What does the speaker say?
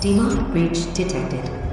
Demon breach detected.